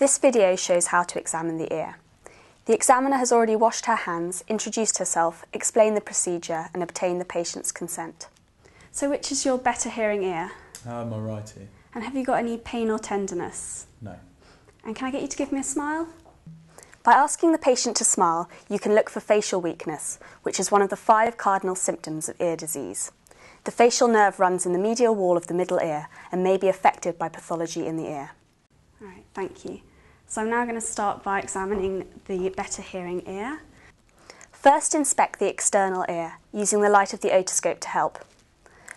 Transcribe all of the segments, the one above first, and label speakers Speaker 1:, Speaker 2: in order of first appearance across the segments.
Speaker 1: This video shows how to examine the ear. The examiner has already washed her hands, introduced herself, explained the procedure and obtained the patient's consent. So which is your better hearing ear?
Speaker 2: Uh, my right ear.
Speaker 1: And have you got any pain or tenderness?
Speaker 2: No.
Speaker 1: And can I get you to give me a smile? By asking the patient to smile, you can look for facial weakness, which is one of the five cardinal symptoms of ear disease. The facial nerve runs in the medial wall of the middle ear and may be affected by pathology in the ear. All right, thank you. So I'm now going to start by examining the better hearing ear. First inspect the external ear using the light of the otoscope to help.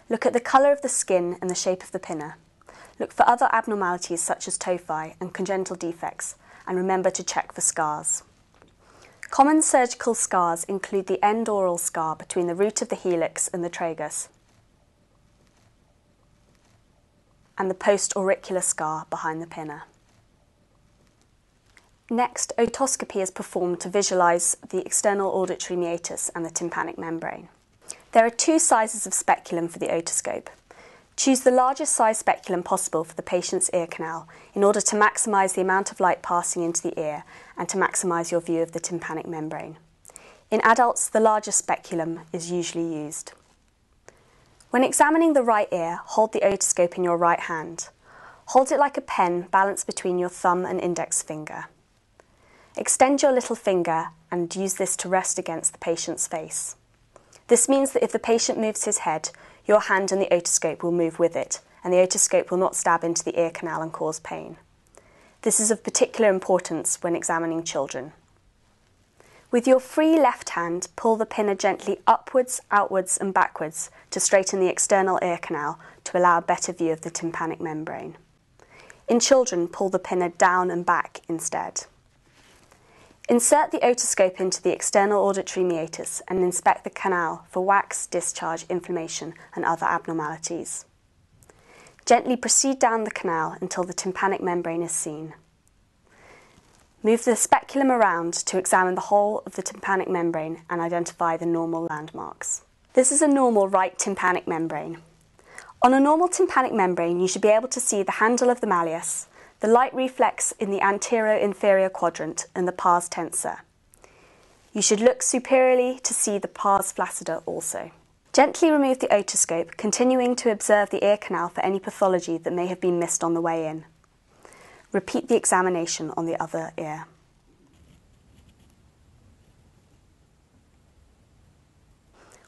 Speaker 1: Look at the colour of the skin and the shape of the pinna. Look for other abnormalities such as tophi and congenital defects and remember to check for scars. Common surgical scars include the endaural scar between the root of the helix and the tragus and the post-auricular scar behind the pinna. Next, otoscopy is performed to visualise the external auditory meatus and the tympanic membrane. There are two sizes of speculum for the otoscope. Choose the largest size speculum possible for the patient's ear canal in order to maximise the amount of light passing into the ear and to maximise your view of the tympanic membrane. In adults, the largest speculum is usually used. When examining the right ear, hold the otoscope in your right hand. Hold it like a pen balanced between your thumb and index finger. Extend your little finger and use this to rest against the patient's face. This means that if the patient moves his head, your hand and the otoscope will move with it, and the otoscope will not stab into the ear canal and cause pain. This is of particular importance when examining children. With your free left hand, pull the pinna gently upwards, outwards, and backwards to straighten the external ear canal to allow a better view of the tympanic membrane. In children, pull the pinna down and back instead. Insert the otoscope into the external auditory meatus and inspect the canal for wax, discharge, inflammation, and other abnormalities. Gently proceed down the canal until the tympanic membrane is seen. Move the speculum around to examine the whole of the tympanic membrane and identify the normal landmarks. This is a normal right tympanic membrane. On a normal tympanic membrane, you should be able to see the handle of the malleus, the light reflex in the anterior-inferior quadrant and the pars tensa. You should look superiorly to see the pars flaccida also. Gently remove the otoscope, continuing to observe the ear canal for any pathology that may have been missed on the way in. Repeat the examination on the other ear.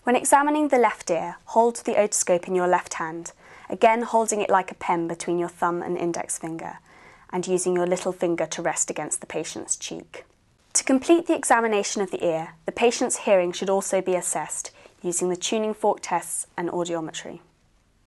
Speaker 1: When examining the left ear, hold the otoscope in your left hand, again holding it like a pen between your thumb and index finger and using your little finger to rest against the patient's cheek. To complete the examination of the ear, the patient's hearing should also be assessed using the tuning fork tests and audiometry.